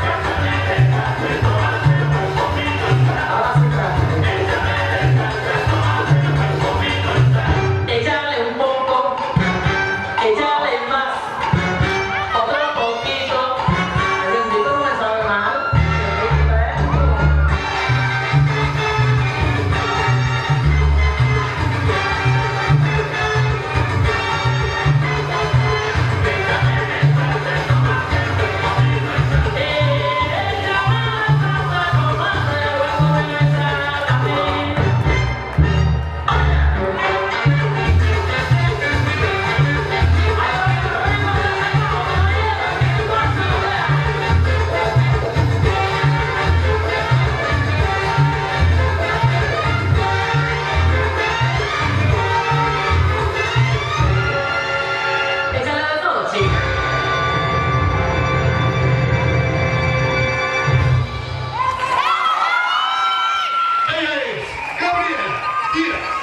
Thank you. 一两